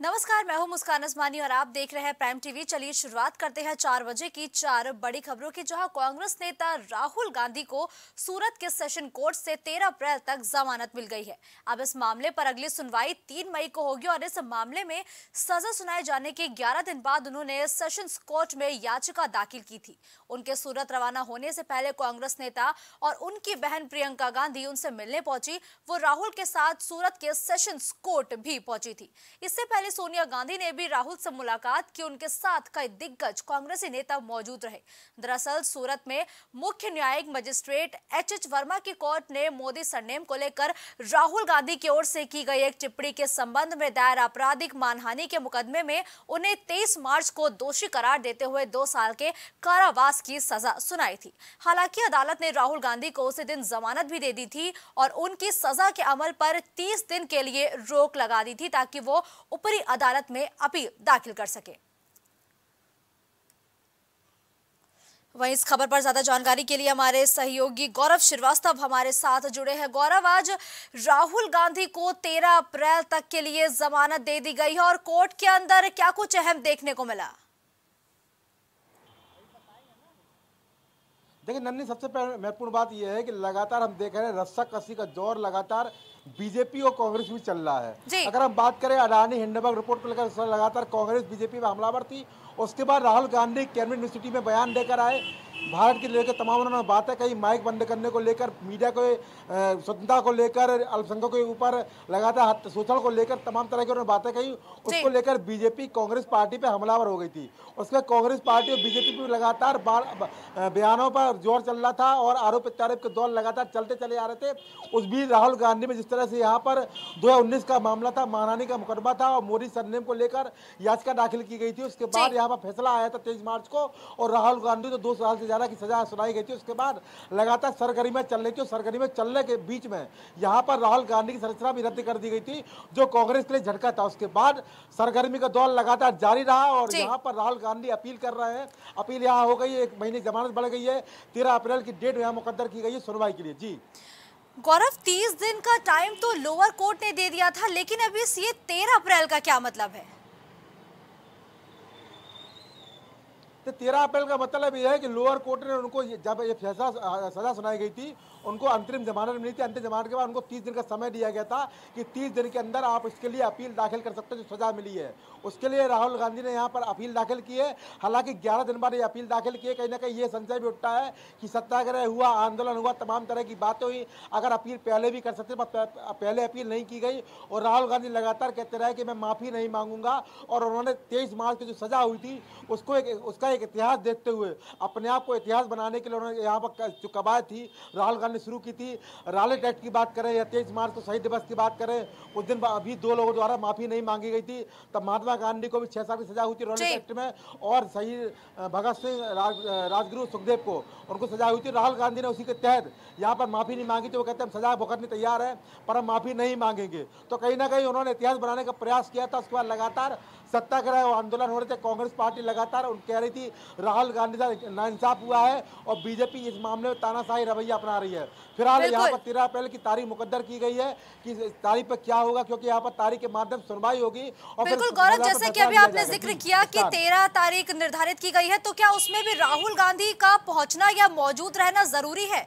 नमस्कार, मैं हूँ मुस्कान असमानी और आप देख रहे हैं प्राइम टीवी। चलिए शुरुआत करते हैं चार बजे की चार बड़ी खबरों की, जहाँ कांग्रेस नेता राहुल गांधी को सूरत के सेशन कोर्ट से 13 अप्रैल तक जमानत मिल गई है। अब इस मामले पर अगली सुनवाई 3 मई को होगी और इस मामले में सजा सुनाए जाने के 11 दिन बाद उन्होंने सेशन कोर्ट में याचिका दाखिल की थी। उनके सूरत रवाना होने से पहले कांग्रेस नेता और उनकी बहन प्रियंका गांधी उनसे मिलने पहुँची। वो राहुल के साथ सूरत के सेशन कोर्ट भी पहुँची थी। इससे पहले सोनिया गांधी ने भी राहुल से मुलाकात की। उनके साथ कई दिग्गज कांग्रेसी नेता मौजूद रहे। दरअसल सूरत में मुख्य न्यायिक मजिस्ट्रेट एच एच वर्मा की कोर्ट ने मोदी सरनेम को लेकर राहुल गांधी की ओर से की गई एक टिप्पणी के संबंध में दायर आपराधिक मानहानि के मुकदमे में उन्हें 23 मार्च को दोषी करार देते हुए दो साल के कारावास की सजा सुनाई थी। हालाँकि अदालत ने राहुल गांधी को उसी दिन जमानत भी दे दी थी और उनकी सजा के अमल पर 30 दिन के लिए रोक लगा दी थी ताकि वो ऊपरी अदालत में अपील दाखिल कर सके। वहीं इस खबर पर ज़्यादा जानकारी के लिए हमारे सहयोगी गौरव श्रीवास्तव हमारे साथ जुड़े हैं। गौरव, आज राहुल गांधी को 13 अप्रैल तक के लिए जमानत दे दी गई है और कोर्ट के अंदर क्या कुछ अहम देखने को मिला? देखिए नन्नी सबसे महत्वपूर्ण बात यह है कि लगातार हम देख रहे हैं, रस्सा कसी का ज़ोर लगातार बीजेपी और कांग्रेस भी चल रहा है। अगर हम बात करें अडानी हिंडनबर्ग रिपोर्ट को लेकर लगातार कांग्रेस बीजेपी में हमलावर थी। उसके बाद राहुल गांधी कैबिनेट यूनिवर्सिटी में बयान देकर आए। भारत के लेकर तमाम उन्होंने बातें कही। माइक बंद करने को लेकर मीडिया को स्वतंत्रता को लेकर अल्पसंख्यकों के ऊपर लगातार शोषण को लेकर तमाम तरह की उन्होंने बातें कही। उसको लेकर बीजेपी कांग्रेस पार्टी पे हमलावर हो गई थी। उसके कांग्रेस पार्टी और बीजेपी भी लगातार बयानों पर ज़ोर चल रहा था और आरोप प्रत्यारोप के दौर लगातार चलते चले आ रहे थे। उस बीच राहुल गांधी में जिस तरह से यहाँ पर दो का मामला था मानहानी का मुकदमा था और मोदी सरनेम को लेकर याचिका दाखिल की गई थी। उसके बाद यहाँ पर फैसला आया था तेईस मार्च को और राहुल गांधी तो दो साल से ज़्यादा की सजा सुनाई गई थी। उसके बाद लगातार सरगर्मी में चल रही थी सरगर्मी में चलने के बीच में यहाँ पर राहुल गांधी की संरचना भी रद्द कर दी गई थी जो कांग्रेस के लिए झटका था। उसके बाद सरगर्मी का दौर लगातार जारी रहा और यहाँ पर राहुल गांधी अपील कर रहे हैं। अपील यहाँ हो गई एक महीने जमानत बढ़ गई है। तेरह अप्रैल की डेट यहाँ मुकदर की गई है सुनवाई के लिए। जी। गौरव, तीस दिन का टाइम तो लोअर कोर्ट ने दे दिया था, लेकिन अभी ये तेरह अप्रैल का क्या मतलब है? तो तेरह अप्रैल का मतलब यह है कि लोअर कोर्ट ने उनको जब ये फैसला, सजा सुनाई गई थी उनको अंतरिम जमानत मिली थी। अंतिम जमानत के बाद उनको तीस दिन का समय दिया गया था कि तीस दिन के अंदर आप इसके लिए अपील दाखिल कर सकते हैं, जो सजा मिली है। उसके लिए राहुल गांधी ने यहाँ पर अपील दाखिल की है। हालाँकि ग्यारह दिन बाद ये अपील दाखिल की है। कहीं ना कहीं ये संशय भी उठता है कि सत्याग्रह हुआ, आंदोलन हुआ, तमाम तरह की बातें हुई। अगर अपील पहले भी कर सकते पर पहले अपील नहीं की गई और राहुल गांधी लगातार कहते रहे कि मैं माफ़ी नहीं मांगूँगा और उन्होंने तेईस मार्च की जो सजा हुई थी, उसको एक, उसका एक इतिहास देखते हुए, अपने आप को इतिहास बनाने के लिए उन्होंने यहाँ पर जो कवायद थी, राहुल गांधी शुरू की थी। रालेट एक्ट की बात करें या तेईस मार्च को शहीद दिवस की बात करें उस दिन अभी दो लोगों द्वारा माफ़ी नहीं मांगी गई थी। तब महात्मा गांधी को भी छह साल की सजा हुई थी रोलेट एक्ट में और शहीद भगत सिंह राजगुरु सुखदेव को उनको सजा हुई थी। राहुल गांधी ने उसी के तहत यहाँ पर माफ़ी नहीं मांगी थी। वो कहते हैं सजा भुगतने तैयार है पर हम माफ़ी नहीं मांगेंगे। तो कहीं ना कहीं उन्होंने इतिहास बनाने का प्रयास किया था उसके बाद लगातार सत्याग्रह आंदोलन हो रहे थे। कांग्रेस पार्टी लगातार उन कह रही थी राहुल गांधी का नाइंसाफ हुआ है और बीजेपी इस मामले में तानाशाही रवैया अपना रही है। फ़िलहाल यहाँ पर तेरह अप्रैल की तारीख मुकदर की गई है कि तारीख पर क्या होगा क्योंकि यहाँ पर तारीख के माध्यम सुनवाई होगी और बिल्कुल गौरव जैसे कि अभी आपने ज़िक्र किया कि तेरह तारीख निर्धारित की गई है तो क्या उसमें भी राहुल गांधी का पहुँचना या मौजूद रहना ज़रूरी है?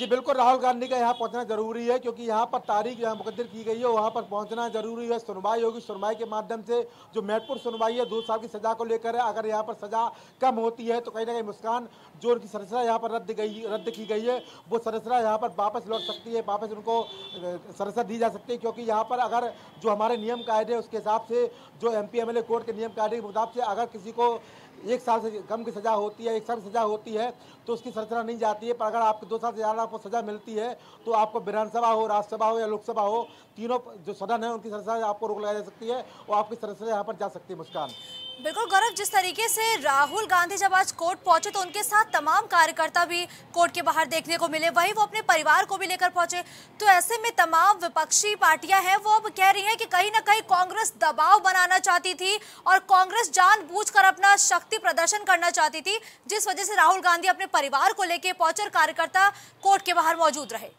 जी, बिल्कुल, राहुल गांधी का यहाँ पहुँचना ज़रूरी है, क्योंकि यहाँ पर तारीख यहाँ मुकदर की गई है, वहाँ पर पहुँचना ज़रूरी है। सुनवाई होगी सुनवाई के माध्यम से, जो महत्वपूर्ण सुनवाई है दो साल की सजा को लेकर है। अगर यहाँ पर सजा कम होती है तो कहीं ना कहीं मुस्कान जो उनकी संरचना यहाँ पर रद्द गई, रद्द की गई है। वो संरचना यहाँ पर वापस लौट सकती है, वापस उनको संरचना दी जा सकती है, क्योंकि यहाँ पर अगर जो हमारे नियम कायदे उसके हिसाब से जो एम पी कोर्ट के नियम कायदे के मुताबिक से अगर किसी को एक साल से कम की सज़ा होती है, एक साल सज़ा होती है तो उसकी संरचना नहीं जाती है। पर अगर आपको दो साल से ज़्यादा आपको सज़ा मिलती है तो आपको विधानसभा हो राज्यसभा हो या लोकसभा हो, तीनों जो सदन है, उनकी संरचना आपको रोक लगाई जा सकती है और आपकी संरचना यहाँ पर जा सकती है मुस्कान। बिल्कुल गौरव, जिस तरीके से राहुल गांधी जब आज कोर्ट पहुँचे तो उनके साथ तमाम कार्यकर्ता भी कोर्ट के बाहर देखने को मिले। वहीं वो अपने परिवार को भी लेकर पहुँचे। तो ऐसे में तमाम विपक्षी पार्टियाँ हैं, वो अब कह रही हैं कि कहीं ना कहीं कांग्रेस दबाव बनाना चाहती थी और कांग्रेस जानबूझकर अपना शक्ति प्रदर्शन करना चाहती थी, जिस वजह से राहुल गांधी अपने परिवार को लेकर पहुँचे और कार्यकर्ता कोर्ट के बाहर मौजूद रहे।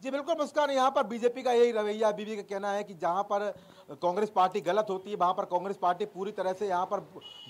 जी, बिल्कुल मुस्कान, यहाँ पर बीजेपी का यही रवैया, बीबी का कहना है कि जहाँ पर कांग्रेस पार्टी गलत होती है, वहाँ पर कांग्रेस पार्टी पूरी तरह से यहाँ पर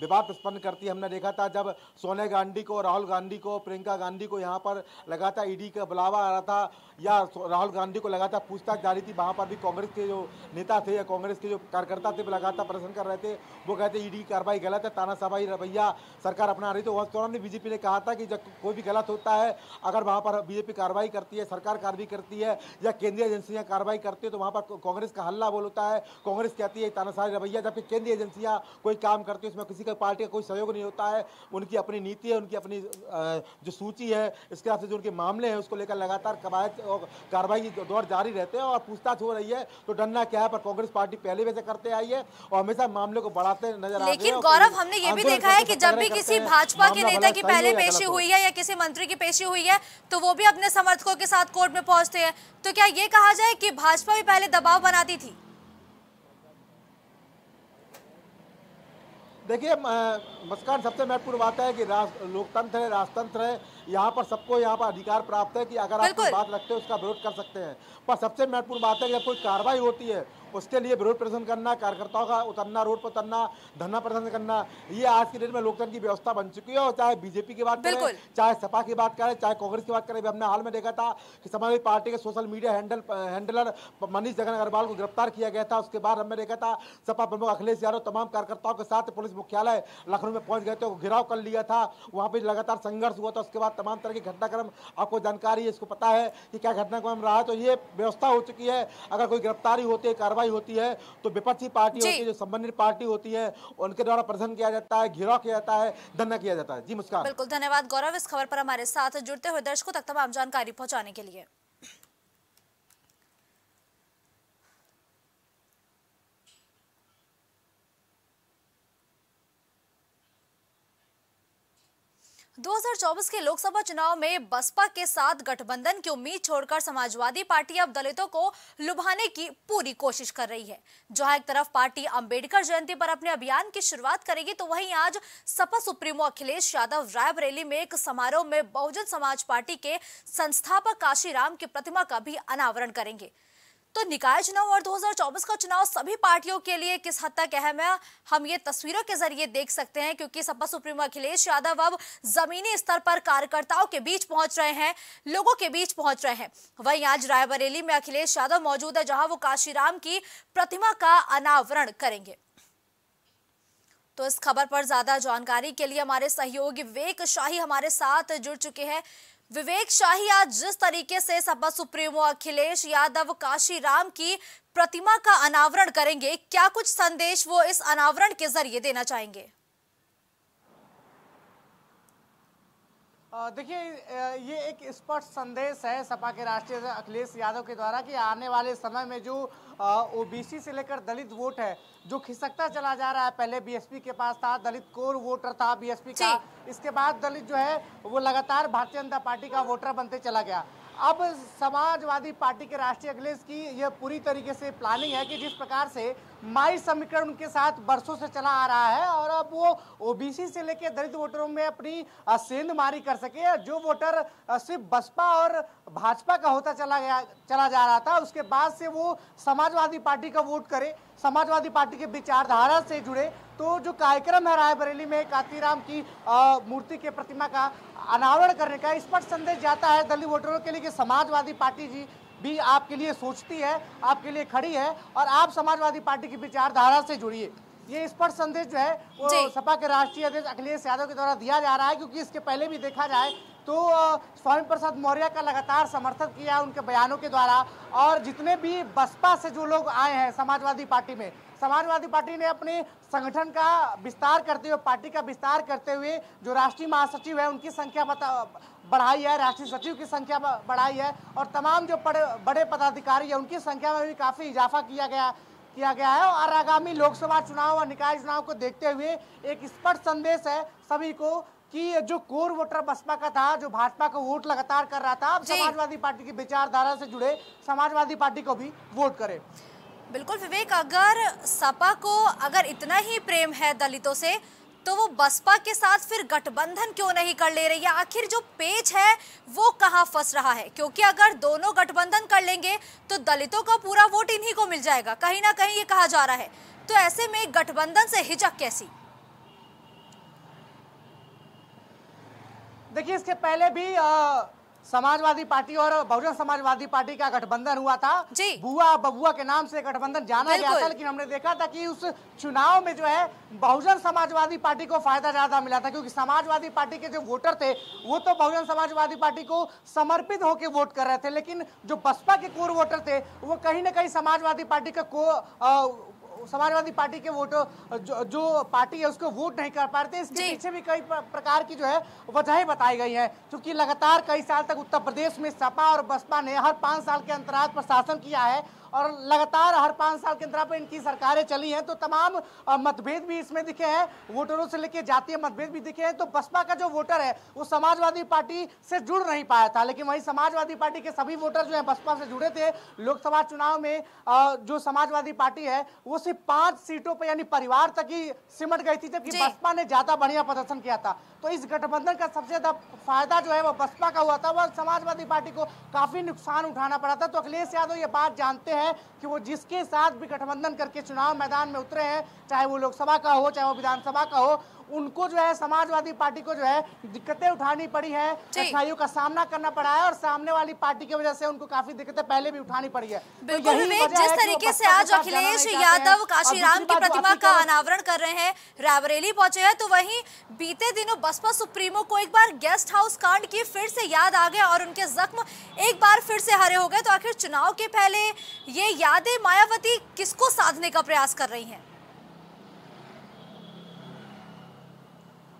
विवाद उत्पन्न करती है। हमने देखा था जब सोनिया गांधी को, राहुल गांधी को, प्रियंका गांधी को यहाँ पर लगातार ईडी का बुलावा आ रहा था, या राहुल गांधी को लगातार पूछताछ जारी थी, वहाँ पर भी कांग्रेस के जो नेता थे या कांग्रेस के जो कार्यकर्ता थे लगातार प्रदर्शन कर रहे थे। वो कहते ईडी की कार्रवाई गलत है तानाशाही रवैया सरकार अपना रही तो उस दौरान भी बीजेपी ने कहा था कि जब कोई भी गलत होता है, अगर वहाँ पर बीजेपी कार्रवाई करती है, सरकार कार्रवाई करती है, या केंद्रीय एजेंसियाँ कार्रवाई करती है तो वहाँ पर कांग्रेस का हल्ला बोल होता है। कांग्रेस कहती है तानाशाही रवैया जबकि केंद्रीय एजेंसियाँ कोई काम करती है उसमें किसी का पार्टी का कोई सहयोग नहीं होता है। उनकी अपनी नीति है उनकी अपनी जो सूची है इसके हिसाब से जो उनके मामले हैं उसको लेकर लगातार कवायद और कार्रवाई दौर जारी रहते हैं और पूछताछ हो रही है। तो डरना क्या है पर कांग्रेस पार्टी पहले वैसे करते आई है और हमेशा मामले को बढ़ाते नज़र आ लेकिन गौरव हमने ये भी देखा है कि जब भी किसी भाजपा के नेता की पहले पेशी हुई है या किसी मंत्री की पेशी हुई है तो वो भी अपने समर्थकों के साथ कोर्ट में पहुँचते हैं। तो क्या ये कहा जाए कि भाजपा भी पहले दबाव बनाती थी? देखिए मस्कान सबसे महत्वपूर्ण बात है कि लोकतंत्र है राजतंत्र है। यहाँ पर सबको यहाँ पर अधिकार प्राप्त है कि अगर आप बात रखते हैं उसका विरोध कर सकते हैं। पर सबसे महत्वपूर्ण बात है कि जब कोई कार्रवाई होती है उसके लिए विरोध प्रदर्शन करना कार्यकर्ताओं का उतरना रोड पर उतरना धरना प्रदर्शन करना ये आज की डेट में लोकतंत्र की व्यवस्था बन चुकी है और चाहे बीजेपी की बात करें चाहे सपा की बात करें चाहे कांग्रेस की बात करें हमने हाल में देखा था कि समाजवादी पार्टी के social media handle handler Manish Jagan Agarwal को गिरफ़्तार किया गया था। उसके बाद हमने देखा था सपा प्रमुख अखिलेश यादव तमाम कार्यकर्ताओं के साथ पुलिस मुख्यालय लखनऊ में पहुँच गए थे घिराव कर लिया था। वहाँ पर लगातार संघर्ष हुआ था उसके बाद तमाम तरह की घटनाक्रम आपको जानकारी है इसको पता है कि क्या घटनाक्रम रहा तो ये व्यवस्था हो चुकी है। अगर कोई गिरफ्तारी होती है कार्रवाई होती है तो विपक्षी पार्टी होती है जो संबंधित पार्टी होती है उनके द्वारा प्रदर्शन किया जाता है घिराव किया जाता है धरना किया जाता है। जी मुस्कान। बिल्कुल धन्यवाद गौरव इस खबर पर हमारे साथ जुड़ते हुए दर्शकों तक तमाम जानकारी पहुँचाने के लिए। 2024 के लोकसभा चुनाव में बसपा के साथ गठबंधन की उम्मीद छोड़कर समाजवादी पार्टी अब दलितों को लुभाने की पूरी कोशिश कर रही है। जहाँ एक तरफ़ पार्टी अंबेडकर जयंती पर अपने अभियान की शुरुआत करेगी तो वहीं आज सपा सुप्रीमो अखिलेश यादव रायबरेली में एक समारोह में बहुजन समाज पार्टी के संस्थापक काशीराम की प्रतिमा का भी अनावरण करेंगे। तो निकाय चुनाव और 2024 का चुनाव सभी पार्टियों के लिए किस हद तक अहम है? हम ये तस्वीरों के ज़रिए देख सकते हैं, क्योंकि सपा सुप्रीमो अखिलेश यादव अब जमीनी स्तर पर कार्यकर्ताओं के बीच पहुँच रहे हैं, लोगों के बीच पहुँच रहे हैं। वहीं आज रायबरेली में अखिलेश यादव मौजूद है, जहाँ वो काशीराम की प्रतिमा का अनावरण करेंगे। तो इस खबर पर ज़्यादा जानकारी के लिए हमारे सहयोगी विवेक शाही हमारे साथ जुड़ चुके हैं। विवेक शाही आज जिस तरीके से सपा सुप्रीमो अखिलेश यादव काशी राम की प्रतिमा का अनावरण करेंगे, क्या कुछ संदेश वो इस अनावरण के ज़रिए देना चाहेंगे? देखिए ये एक स्पष्ट संदेश है सपा के राष्ट्रीय अखिलेश यादव के द्वारा कि आने वाले समय में जो ओबीसी से लेकर दलित वोट है जो खिसकता चला जा रहा है पहले बीएसपी के पास था दलित कोर वोटर था बीएसपी का इसके बाद दलित जो है वो लगातार भारतीय जनता पार्टी का वोटर बनते चला गया। अब समाजवादी पार्टी के राष्ट्रीय अखिलेश की यह पूरी तरीके से प्लानिंग है कि जिस प्रकार से माई समीकरण उनके साथ बरसों से चला आ रहा है और अब वो ओबीसी से लेकर दलित वोटरों में अपनी सेंधमारी कर सके। जो वोटर सिर्फ़ बसपा और भाजपा का होता चला गया, चला जा रहा था, उसके बाद से वो समाजवादी पार्टी का वोट करे, समाजवादी पार्टी के विचारधारा से जुड़े तो जो कार्यक्रम है रायबरेली में कातीराम की मूर्ति के प्रतिमा का अनावरण करने का स्पष्ट संदेश जाता है दलित वोटरों के लिए कि समाजवादी पार्टी जी भी आपके लिए सोचती है आपके लिए खड़ी है और आप समाजवादी पार्टी की विचारधारा से जुड़िए। ये स्पष्ट संदेश जो है वो सपा के राष्ट्रीय अध्यक्ष अखिलेश यादव के द्वारा दिया जा रहा है क्योंकि इसके पहले भी देखा जाए तो स्वामी प्रसाद मौर्य का लगातार समर्थन किया उनके बयानों के द्वारा और जितने भी बसपा से जो लोग आए हैं समाजवादी पार्टी में, समाजवादी पार्टी ने अपने संगठन का विस्तार करते हुए, पार्टी का विस्तार करते हुए जो राष्ट्रीय महासचिव है, उनकी संख्या बढ़ाई है, राष्ट्रीय सचिव की संख्या बढ़ाई है और तमाम जो बड़े पदाधिकारी है, उनकी संख्या में भी काफ़ी इजाफा किया गया किया गया है और आगामी लोकसभा चुनाव और निकाय चुनाव को देखते हुए एक स्पष्ट संदेश है सभी को कि जो कोर वोटर बसपा का था जो भाजपा को वोट लगातार कर रहा था अब समाजवादी पार्टी की विचारधारा से जुड़े समाजवादी पार्टी को भी वोट करे। बिल्कुल विवेक अगर सपा को अगर इतना ही प्रेम है दलितों से तो वो बसपा के साथ फिर गठबंधन क्यों नहीं कर ले रही है? आखिर जो पेच है वो कहाँ फंस रहा है? क्योंकि अगर दोनों गठबंधन कर लेंगे तो दलितों का पूरा वोट इन्हीं को मिल जाएगा। कहीं ना कहीं ये कहा जा रहा है। तो ऐसे में गठबंधन से हिचक कैसी? देखिए इसके पहले भी अ, समाजवादी पार्टी और बहुजन समाजवादी पार्टी का गठबंधन हुआ था जी। बुआ बबुआ के नाम से गठबंधन जाना गया था लेकिन हमने देखा था कि उस चुनाव में जो है बहुजन समाजवादी पार्टी को फ़ायदा ज़्यादा मिला था क्योंकि समाजवादी पार्टी के जो वोटर थे वो तो बहुजन समाजवादी पार्टी को समर्पित होकर वोट कर रहे थे लेकिन जो बसपा के कोर वोटर थे वो कहीं ना कहीं समाजवादी पार्टी का को समाजवादी पार्टी के वोट जो, जो पार्टी है उसको वोट नहीं कर पा रहे थे इसके पीछे भी कई प्रकार की जो है वजह बताई गई है। क्योंकि लगातार कई साल तक उत्तर प्रदेश में सपा और बसपा ने हर पाँच साल के अंतराल पर शासन किया है और लगातार हर पाँच साल के अंतराल पर इनकी सरकारें चली हैं तो तमाम मतभेद भी इसमें दिखे हैं। वोटरों से लेकर जातीय मतभेद भी दिखे हैं। तो बसपा का जो वोटर है वो समाजवादी पार्टी से जुड़ नहीं पाया था लेकिन वही समाजवादी पार्टी के सभी वोटर जो है बसपा से जुड़े थे। लोकसभा चुनाव में जो समाजवादी पार्टी है वो सिर्फ़ पाँच सीटों पर यानी परिवार तक ही सिमट गई थी जबकि बसपा ने ज़्यादा बढ़िया प्रदर्शन किया था। तो इस गठबंधन का सबसे ज़्यादा फ़ायदा जो है वो बसपा का हुआ था। वह समाजवादी पार्टी को काफ़ी नुकसान उठाना पड़ा था। तो अखिलेश यादव ये बात जानते हैं कि वो जिसके साथ भी गठबंधन करके चुनाव मैदान में उतरे हैं, चाहे वो लोकसभा का हो, चाहे वो विधानसभा का हो उनको जो है समाजवादी पार्टी को जो है दिक्कतें उठानी पड़ी है। कठिनाइयों का सामना करना पड़ा है और सामने वाली पार्टी की वजह से उनको काफ़ी दिक्कतें पहले भी उठानी पड़ी है। तो बिल्कुल विवेक जिस है वो तरीके से आज अखिलेश यादव काशीराम की प्रतिमा का अनावरण कर रहे हैं रायबरेली पहुँचे हैं तो वहीं बीते दिनों बसपा सुप्रीमो को एक बार गेस्ट हाउस कांड की फिर से याद आ गया और उनके जख्म एक बार फिर से हरे हो गए। तो आखिर चुनाव के पहले ये यादें मायावती किसको साधने का प्रयास कर रही हैं?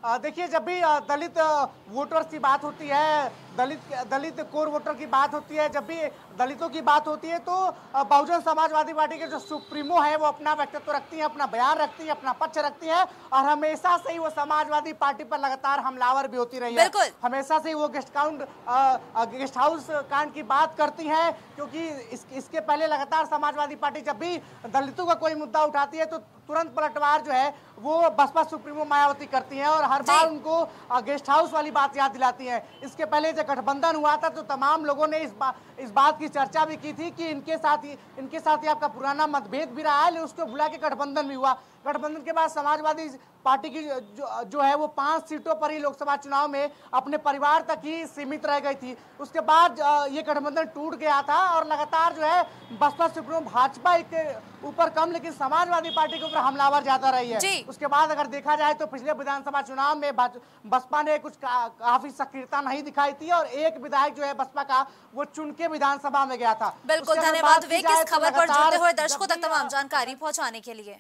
देखिए जब भी दलित वोटर्स की बात होती है दलित दलित कोर वोटर की बात होती है। जब भी दलितों की बात होती है तो बहुजन समाजवादी पार्टी के जो सुप्रीमो है वो अपना व्यक्तित्व रखती है अपना बयान रखती है अपना पक्ष रखती है और हमेशा से ही वो समाजवादी पार्टी पर लगातार हमलावर भी होती रही है। हमेशा से ही वो गेस्ट काउंट गेस्ट हाउस कांड की बात करती है क्योंकि इस, इसके पहले लगातार समाजवादी पार्टी जब भी दलितों का कोई मुद्दा उठाती है तो तुरंत पलटवार जो है वो बसपा सुप्रीमो मायावती करती है और हर बार उनको गेस्ट हाउस वाली बात याद दिलाती है। इसके पहले गठबंधन हुआ था तो तमाम लोगों ने इस बा, इस बात की चर्चा भी की थी कि इनके साथ ही इनके साथ ही आपका पुराना मतभेद भी रहा है लेकिन उसको भुला के गठबंधन भी हुआ। गठबंधन के बाद समाजवादी पार्टी की जो जो है वो पाँच सीटों पर ही लोकसभा चुनाव में अपने परिवार तक ही सीमित रह गई थी। उसके बाद ये गठबंधन टूट गया था और लगातार जो है बसपा सुप्रीमो भाजपा के ऊपर कम लेकिन समाजवादी पार्टी के ऊपर हमलावर ज़्यादा रही है। उसके बाद अगर देखा जाए तो पिछले विधानसभा चुनाव में बसपा ने कुछ काफ़ी सक्रियता नहीं दिखाई थी और एक विधायक जो है बसपा का वो चुन के विधानसभा में गया था। बिल्कुल धन्यवाद तो खबर पर जुड़े जुड़ते हुए दर्शकों तक तमाम जानकारी पहुँचाने के लिए।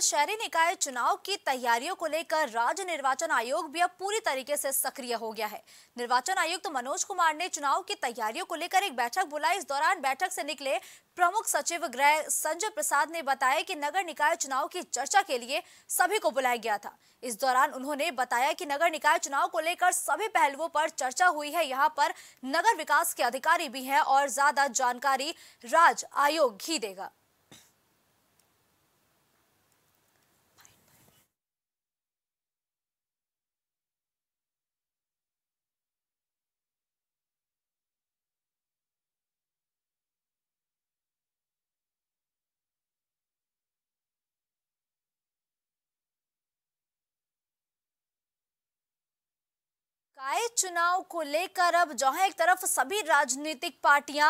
शहरी निकाय चुनाव की तैयारियों को लेकर राज्य निर्वाचन आयोग भी अब पूरी तरीके से सक्रिय हो गया है। निर्वाचन आयुक्त तो मनोज कुमार ने चुनाव की तैयारियों को लेकर एक बैठक बुलाई। इस दौरान बैठक से निकले प्रमुख सचिव गृह संजय प्रसाद ने बताया कि नगर निकाय चुनाव की चर्चा के लिए सभी को बुलाया गया था। इस दौरान उन्होंने बताया कि नगर निकाय चुनाव को लेकर सभी पहलुओं पर चर्चा हुई है। यहाँ पर नगर विकास के अधिकारी भी हैं और ज़्यादा जानकारी राज आयोग ही देगा। निकाय चुनाव को लेकर अब जहाँ एक तरफ़ सभी राजनीतिक पार्टियाँ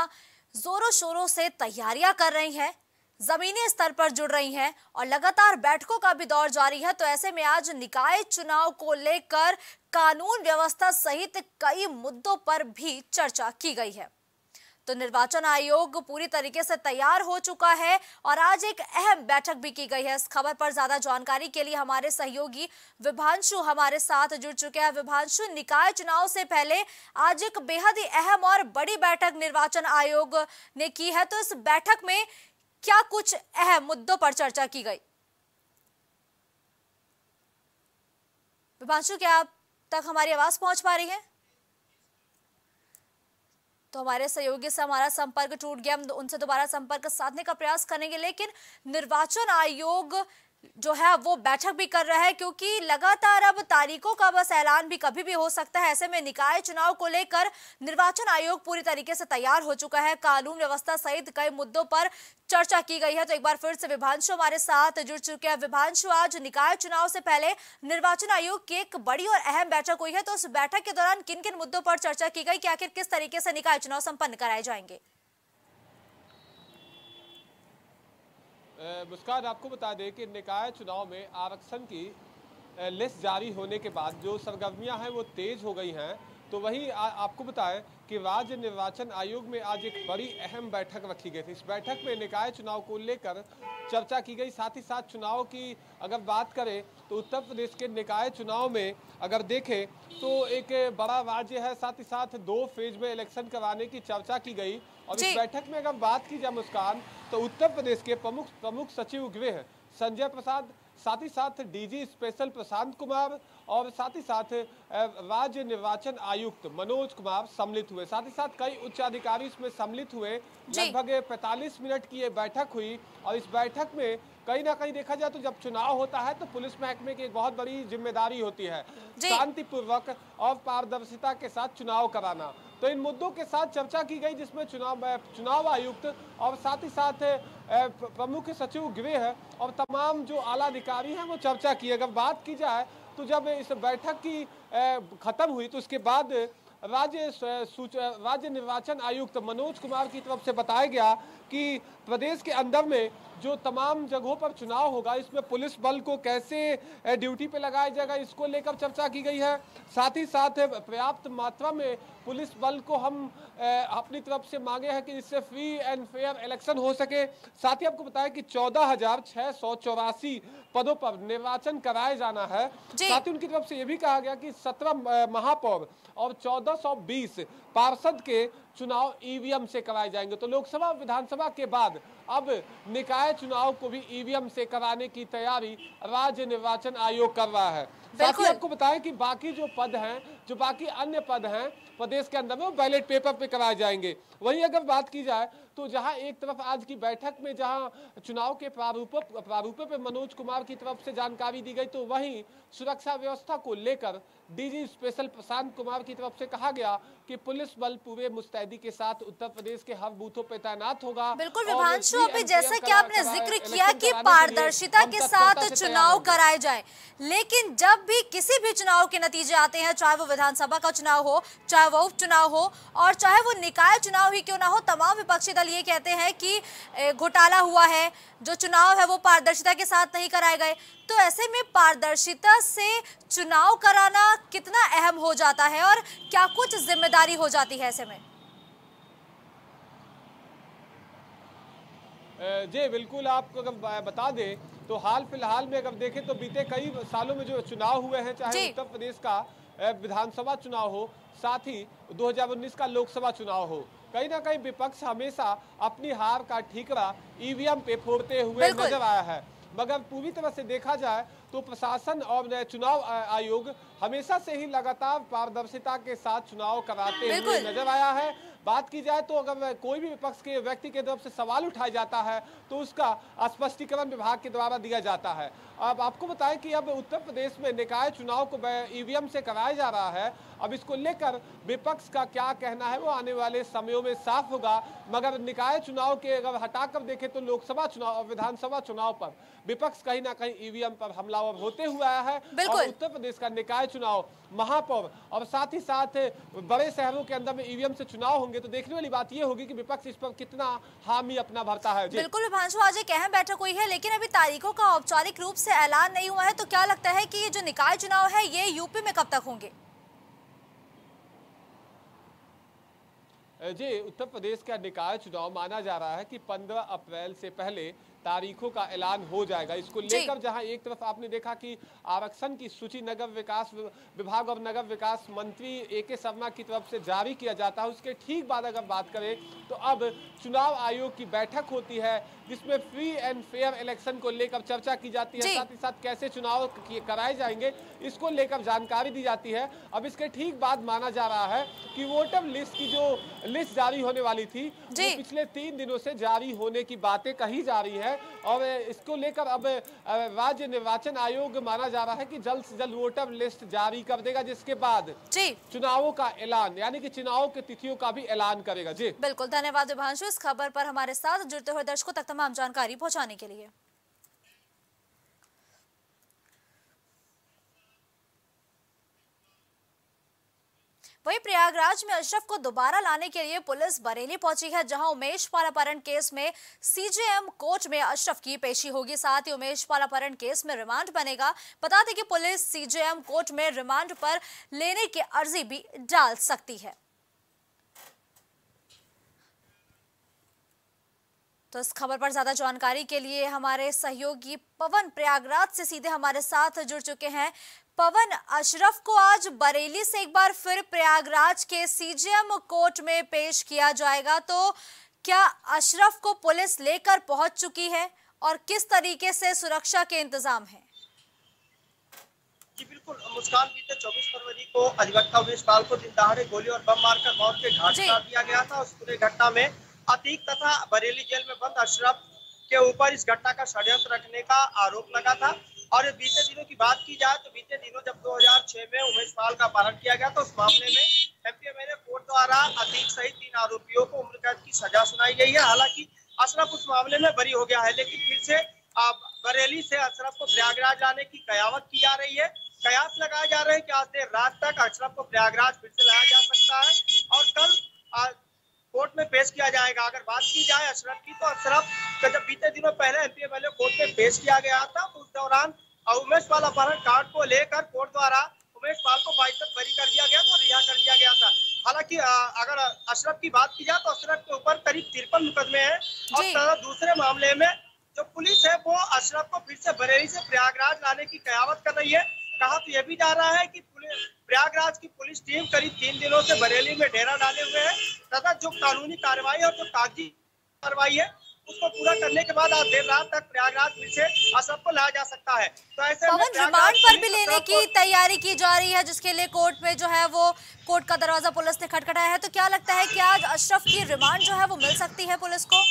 जोरों शोरों से तैयारियाँ कर रही हैं, जमीनी स्तर पर जुड़ रही हैं और लगातार बैठकों का भी दौर जारी है। तो ऐसे में आज निकाय चुनाव को लेकर कानून व्यवस्था सहित कई मुद्दों पर भी चर्चा की गई है। तो निर्वाचन आयोग पूरी तरीके से तैयार हो चुका है और आज एक अहम बैठक भी की गई है। इस खबर पर ज़्यादा जानकारी के लिए हमारे सहयोगी विभांशु हमारे साथ जुड़ चुके हैं। विभांशु, निकाय चुनाव से पहले आज एक बेहद ही अहम और बड़ी बैठक निर्वाचन आयोग ने की है। तो इस बैठक में क्या कुछ अहम मुद्दों पर चर्चा की गई? विभांशु, क्या आप तक हमारी आवाज़ पहुँच पा रही है? तो हमारे सहयोगी से हमारा संपर्क टूट गया। हम उनसे दोबारा संपर्क साधने का प्रयास करेंगे, लेकिन निर्वाचन आयोग जो है, वो बैठक भी कर रहा है क्योंकि लगातार अब तारीखों का बस ऐलान भी कभी भी हो सकता है। ऐसे में निकाय चुनाव को लेकर निर्वाचन आयोग पूरी तरीके से तैयार हो चुका है। कानून व्यवस्था सहित कई मुद्दों पर चर्चा की गई है। तो एक बार फिर से विभांशु हमारे साथ जुड़ चुके हैं। विभांशु, आज निकाय चुनाव से पहले निर्वाचन आयोग की एक बड़ी और अहम बैठक हुई है। तो उस बैठक के दौरान किन किन मुद्दों पर चर्चा की गई? कि आखिर किस तरीके से निकाय चुनाव संपन्न कराए जाएँगे? मुस्कान, आपको बता दें कि निकाय चुनाव में आरक्षण की लिस्ट जारी होने के बाद जो सरगर्मियाँ हैं वो तेज हो गई हैं। तो वही आपको बताएँ कि राज्य निर्वाचन आयोग में आज एक बड़ी अहम बैठक रखी गई थी। इस बैठक में निकाय चुनाव को लेकर चर्चा की गई। साथ ही साथ चुनाव की अगर बात करें तो उत्तर प्रदेश के निकाय चुनाव में अगर देखें तो एक बड़ा राज्य है। साथ ही साथ दो फ़ेज़ में इलेक्शन कराने की चर्चा की गई। और इस बैठक में अगर बात की जाए मुस्कान तो उत्तर प्रदेश के प्रमुख प्रमुख सचिव गृह संजय प्रसाद साथ ही साथ डीजी स्पेशल प्रशांत कुमार और साथ ही साथ राज्य निर्वाचन आयुक्त मनोज कुमार सम्मिलित हुए। साथ ही साथ कई उच्च अधिकारी इसमें सम्मिलित हुए। लगभग 45 मिनट की ये बैठक हुई और इस बैठक में कहीं ना कहीं देखा जाए तो जब चुनाव होता है तो पुलिस महकमे की एक बहुत बड़ी ज़िम्मेदारी होती है। शांतिपूर्वक और पारदर्शिता के साथ चुनाव कराना। तो इन मुद्दों के साथ चर्चा की गई, जिसमें चुनाव चुनाव आयुक्त और साथ ही साथ प्रमुख सचिव गृह और तमाम जो आला अधिकारी हैं, वो चर्चा की। अगर बात की जाए तो जब इस बैठक की खत्म हुई तो उसके बाद राज्य राज्य निर्वाचन आयुक्त मनोज कुमार की तरफ़ से बताया गया कि प्रदेश के अंदर में जो तमाम जगहों पर चुनाव होगा इसमें पुलिस बल को कैसे ड्यूटी पे लगाया जाएगा इसको लेकर चर्चा की गई है। साथ ही साथ पर्याप्त मात्रा में पुलिस बल को हम अपनी तरफ़ से मांगे हैं कि इससे फ्री एंड फेयर इलेक्शन हो सके। साथ ही आपको बताया कि चौदह हज़ार छह सौ चौरासी पदों पर निर्वाचन कराया जाना है। साथ ही उनकी तरफ़ से ये भी कहा गया कि सत्रह महापौर और चौदह सौ बीस पार्षद के चुनाव ईवीएम से कराए जाएँगे। तो लोकसभा विधानसभा के बाद अब निकाय चुनाव को भी ईवीएम से कराने की तैयारी राज्य निर्वाचन आयोग कर रहा है। साथ ही आपको बताएँ कि बाकी जो पद हैं जो बाकी अन्य पद हैं प्रदेश के अंदर में वो बैलेट पेपर पे कराए जाएँगे। वहीं अगर बात की जाए तो जहाँ एक तरफ़ आज की बैठक में जहाँ चुनाव के प्रारूप प्रारूप पे मनोज कुमार की तरफ़ से जानकारी दी गई तो वहीं सुरक्षा व्यवस्था को लेकर डीजी स्पेशल प्रशांत कुमार की तरफ़ से कहा गया कि पुलिस बल पूरे मुस्तैदी के साथ उत्तर प्रदेश के हर बूथों पर तैनात होगा बिल्कुल विभांशु। अभी जैसा कि आपने ज़िक्र किया कि पारदर्शिता के साथ चुनाव कराए जाए। लेकिन जब भी किसी भी चुनाव के नतीजे आते हैं चाहे वो विधानसभा का चुनाव हो चाहे वो उपचुनाव हो और चाहे वो निकाय चुनाव ही क्यों ना हो तमाम विपक्षी दल ये कहते हैं कि घोटाला हुआ है। जो चुनाव है वो पारदर्शिता के साथ नहीं कराए गए। तो ऐसे में पारदर्शिता से चुनाव कराना कितना अहम हो जाता है और क्या कुछ ज़िम्मेदारी हो जाती है ऐसे में? जी बिल्कुल आपको अगर बता दें तो हाल फ़िलहाल में अगर देखें तो बीते कई सालों में जो चुनाव हुए हैं चाहे उत्तर प्रदेश का विधानसभा चुनाव हो साथ ही 2019 का लोकसभा चुनाव हो कहीं ना कहीं विपक्ष हमेशा अपनी हार का ठीकरा ईवीएम पे फोड़ते हुए नज़र आया है। मगर पूरी तरह से देखा जाए तो प्रशासन और चुनाव आयोग हमेशा से ही लगातार पारदर्शिता के साथ चुनाव कराते हुए नज़र आया है। बात की जाए तो अगर कोई भी विपक्ष के व्यक्ति के तरफ़ से सवाल उठाया जाता है तो उसका स्पष्टीकरण विभाग के द्वारा दिया जाता है। अब आपको बताएँ कि अब उत्तर प्रदेश में निकाय चुनाव को ईवीएम से कराया जा रहा है। अब इसको लेकर विपक्ष का क्या कहना है वो आने वाले समयों में साफ़ होगा। मगर निकाय चुनाव के अगर हटाकर देखें तो लोकसभा चुनाव और विधानसभा चुनाव पर विपक्ष कहीं ना कहीं ईवीएम पर हमलावर होते हुए आया है और उत्तर प्रदेश का निकाय चुनाव महापौर। और साथ ही साथ बड़े शहरों के अंदर में ईवीएम से चुनाव होंगे तो देखने वाली बात यह होगी कि विपक्ष इस पर कितना हामी अपना भरता है। बिल्कुल विभांशु आज एक अहम बैठक हुई है लेकिन अभी तारीखों का औपचारिक रूप से ऐलान नहीं हुआ है तो क्या लगता है कि ये जो निकाय चुनाव है ये यूपी में कब तक होंगे? जी उत्तर प्रदेश का निकाय चुनाव माना जा रहा है कि 15 अप्रैल से पहले तारीखों का ऐलान हो जाएगा। इसको लेकर जहाँ एक तरफ़ आपने देखा कि आरक्षण की सूची नगर विकास विभाग और नगर विकास मंत्री ए के शर्मा की तरफ़ से जारी किया जाता है। उसके ठीक बाद अगर बात करें तो अब चुनाव आयोग की बैठक होती है जिसमें फ्री एंड फेयर इलेक्शन को लेकर चर्चा की जाती है। साथ ही साथ कैसे चुनाव कराए जाएँगे इसको लेकर जानकारी दी जाती है। अब इसके ठीक बाद माना जा रहा है कि वोटर लिस्ट की जो लिस्ट जारी होने वाली थी वो पिछले तीन दिनों से जारी होने की बातें कही जा रही है। और इसको लेकर अब राज्य निर्वाचन आयोग माना जा रहा है कि जल्द से जल्द वोटर लिस्ट जारी कर देगा जिसके बाद चुनावों का ऐलान यानी कि चुनाव की तिथियों का भी ऐलान करेगा। जी। बिल्कुल धन्यवाद विभांशु इस खबर पर हमारे साथ जुड़ते हुए दर्शकों तक तमाम जानकारी पहुँचाने के लिए। वहीं प्रयागराज में अशरफ को दोबारा लाने के लिए पुलिस बरेली पहुँची है, जहाँ उमेश पाल अपहरण केस में सीजेएम कोर्ट में अशरफ की पेशी होगी। साथ ही उमेश पाल अपहरण केस में रिमांड बनेगा। बता दें कि पुलिस सीजेएम कोर्ट में रिमांड पर लेने की अर्जी भी डाल सकती है। तो इस खबर पर ज़्यादा जानकारी के लिए हमारे सहयोगी पवन प्रयागराज से सीधे हमारे साथ जुड़ चुके हैं। पवन अशरफ को आज बरेली से एक बार फिर प्रयागराज के सीजीएम कोर्ट में पेश किया जाएगा। तो क्या अशरफ को पुलिस लेकर पहुँच चुकी है और किस तरीके से सुरक्षा के इंतज़ाम है? जी बिल्कुल मुस्कान बीते 24 फरवरी को अधिवक्ता उमेश पाल को दिन दहाड़े गोली और बम मारकर मौत के घाट उतार दिया गया था। उस पूरे घटना में अतीक तथा बरेली जेल में बंद अशरफ के ऊपर इस घटना का षड्यंत्र रखने का आरोप लगा था। और बीते दिनों की बात की जाए तो बीते दिनों जब 2006 में उमेश पाल का अपहरण किया गया तो उस मामले में एमपीएमएलए कोर्ट द्वारा अतीक सहित तीन आरोपियों को उम्र कैद की सजा सुनाई गई है। हालाँकि अशरफ उस मामले में बरी हो गया है, लेकिन फिर से बरेली से अशरफ को प्रयागराज लाने की कयावत की जा रही है। कयास लगाए जा रहे हैं कि आज देर रात तक अशरफ को प्रयागराज फिर से लाया जा सकता है और कल कोर्ट में पेश किया जाएगा। अगर बात की जाए अशरफ की तो अशरफ का जब बीते दिनों पहले एमपीएमएलए कोर्ट में पेश किया गया था तो उस दौरान उमेश पाल अपहरण कार्ड को लेकर कोर्ट द्वारा उमेश पाल को बाइज्जत बरी कर दिया गया था और रिहा कर दिया गया था। हालाँकि अगर अशरफ की बात की जाए तो अशरफ के ऊपर करीब तिरपन मुकदमे हैं और दूसरे मामले में जो पुलिस है वो अशरफ को फिर से बरेली से प्रयागराज लाने की कयावत कर रही है। कहा तो यह भी जा रहा है कि प्रयागराज की पुलिस टीम करीब तीन दिनों से बरेली में डेरा डाले हुए है तथा जो कानूनी कार्रवाई और जो कागज़ी कार्रवाई है उसको पूरा करने के बाद आज देर रात तक प्रयागराज फिर से असम को लाया जा सकता है। तो ऐसे पवन रिमांड पर भी लेने की तैयारी की जा रही है जिसके लिए कोर्ट में जो है वो कोर्ट का दरवाज़ा पुलिस ने खटखटाया है। तो क्या लगता है कि आज अशरफ की रिमांड जो है वो मिल सकती है पुलिस को?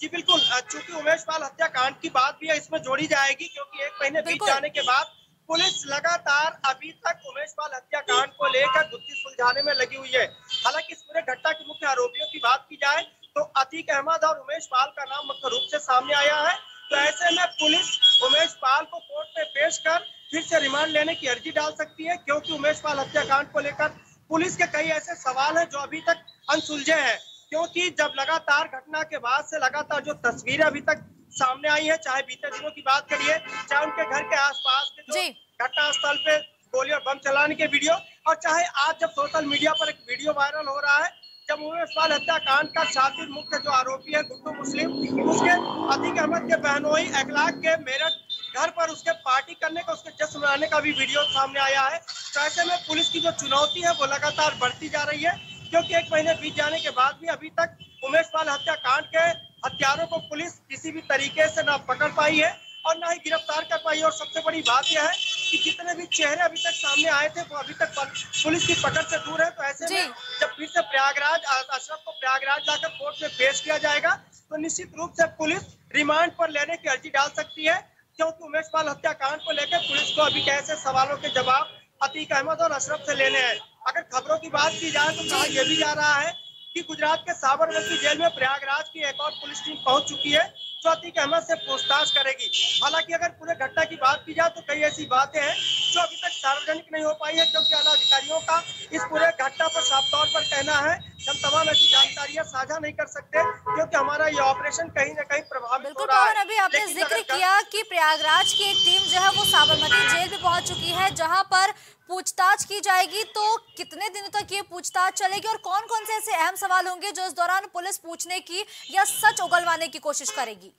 जी बिल्कुल। चूँकि उमेश पाल हत्याकांड की बात भी है इसमें जोड़ी जाएगी क्योंकि एक महीने बीत जाने के बाद पुलिस लगातार अभी तक उमेश पाल हत्याकांड को लेकर गुत्थी सुलझाने में लगी हुई है। हालाँकि इस पूरे घटना के मुख्य आरोपियों की बात की जाए तो अतीक अहमद और उमेश पाल का नाम मुख्य रूप से सामने आया है। तो ऐसे में पुलिस उमेश पाल को कोर्ट में पेश कर फिर से रिमांड लेने की अर्जी डाल सकती है क्योंकि उमेश पाल हत्याकांड को लेकर पुलिस के कई ऐसे सवाल हैं जो अभी तक अनसुलझे हैं। क्योंकि जब लगातार घटना के बाद से लगातार जो तस्वीरें अभी तक सामने आई है चाहे बीते दिनों की बात करिए चाहे उनके घर के आसपास के घटना स्थल पे गोली और बम चलाने के वीडियो और चाहे आज जब सोशल मीडिया पर एक वीडियो वायरल हो रहा है जब उमेश पाल हत्याकांड का शातिर मुख्य जो आरोपी है गुड्डू मुस्लिम उसके अतीक अहमद के बहनोई अखलाक के मेरठ घर पर उसके पार्टी करने का उसके जश्न मनाने का भी वीडियो सामने आया है। तो ऐसे में पुलिस की जो चुनौती है वो लगातार बढ़ती जा रही है। क्योंकि एक महीने बीत जाने के बाद भी अभी तक उमेश पाल हत्याकांड के हत्यारों को पुलिस किसी भी तरीके से ना पकड़ पाई है और ना ही गिरफ़्तार कर पाई और सबसे बड़ी बात यह है कि जितने भी चेहरे अभी तक सामने आए थे वो अभी तक पुलिस की पकड़ से दूर है। तो ऐसे में जब फिर से प्रयागराज अशरफ को प्रयागराज लाकर कोर्ट में पेश किया जाएगा तो निश्चित रूप से पुलिस रिमांड पर लेने की अर्जी डाल सकती है क्योंकि उमेश पाल हत्याकांड को लेकर पुलिस को अभी कैसे सवालों के जवाब अतीक अहमद और अशरफ से लेने हैं। अगर खबरों की बात की जाए तो कहा यह भी जा रहा है कि गुजरात के साबरमती जेल में प्रयागराज की एक और पुलिस टीम पहुँच चुकी है जो अतीक अहमद से पूछताछ करेगी। हालाँकि अगर पूरे घटना की बात की जाए तो कई ऐसी बातें हैं जो अभी तक सार्वजनिक नहीं हो पाई है क्योंकि आला अधिकारियों का इस पूरे घटना पर साफ़ तौर पर कहना है हम तमाम ऐसी जानकारियाँ साझा नहीं कर सकते क्योंकि हमारा ये ऑपरेशन कहीं ना कहीं प्रभावित हो रहा है। अभी आपने ज़िक्र किया कि प्रयागराज की एक टीम जो है वो साबरमती जेल में पहुँच चुकी है जहाँ पर पूछताछ की जाएगी तो कितने दिनों तक ये पूछताछ चलेगी और कौन कौन से ऐसे अहम सवाल होंगे जो इस दौरान पुलिस पूछने की या सच उगलवाने की कोशिश करेगी?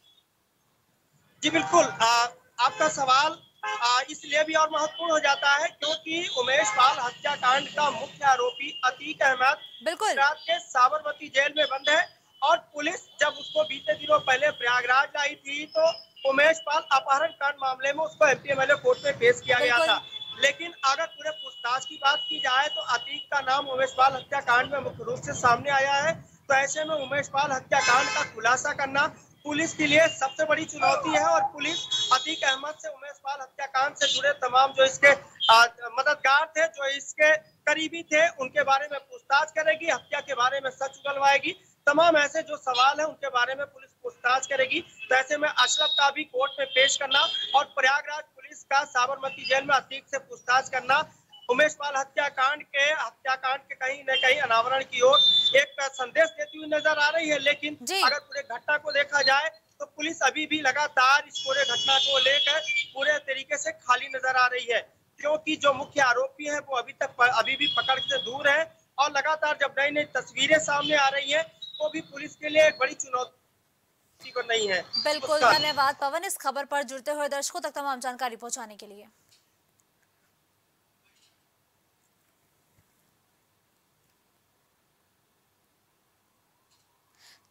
जी बिल्कुल। आ, आपका सवाल इसलिए भी और महत्वपूर्ण हो जाता है क्योंकि उमेश पाल हत्याकांड का मुख्य आरोपी अतीक अहमद बिल्कुल। रात के साबरमती जेल में बंद है और पुलिस जब उसको बीते दिनों पहले प्रयागराज लाई थी तो उमेश पाल अपहरण कांड मामले में उसको एमपीएमएलए कोर्ट में पेश किया गया था। लेकिन अगर पूरे पूछताछ की बात की जाए तो अतीक का नाम उमेश पाल हत्याकांड में मुख्य रूप से सामने आया है। तो ऐसे में उमेश पाल हत्याकांड का खुलासा करना पुलिस के लिए सबसे बड़ी चुनौती है और पुलिस अतीक अहमद से उमेश पाल हत्याकांड से जुड़े तमाम जो इसके मददगार थे, जो इसके करीबी थे, उनके बारे में पूछताछ करेगी, हत्या के बारे में सच उगलवाएगी। तमाम ऐसे जो सवाल है, उनके बारे में पुलिस पूछताछ करेगी। तो ऐसे में अशरफ का भी कोर्ट में पेश करना और प्रयागराज पुलिस का साबरमती जेल में अतीक से पूछताछ करना उमेश पाल हत्याकांड के हत्याकांड के कहीं न कहीं अनावरण की ओर एक संदेश देती हुई नज़र आ रही है। लेकिन अगर पूरे घटना को देखा जाए तो पुलिस अभी भी लगातार इस पूरे घटना को लेकर पूरे तरीके से खाली नज़र आ रही है। क्योंकि जो मुख्य आरोपी है वो अभी तक अभी भी पकड़ से दूर है और लगातार जब नई नई तस्वीरें सामने आ रही है वो भी पुलिस के लिए एक बड़ी चुनौती को नहीं है। बिल्कुल धन्यवाद पवन इस खबर पर जुड़ते हुए दर्शकों तक तमाम जानकारी पहुँचाने के लिए।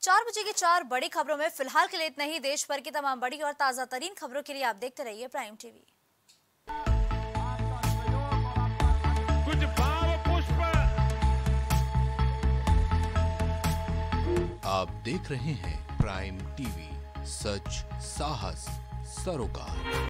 चार बजे की चार बड़ी खबरों में फ़िलहाल के लिए इतना ही। देश भर की तमाम बड़ी और ताज़ा तरीन खबरों के लिए आप देखते रहिए प्राइम टीवी। कुछ भाव पुष्प। आप देख रहे हैं प्राइम टीवी सच साहस सरोकार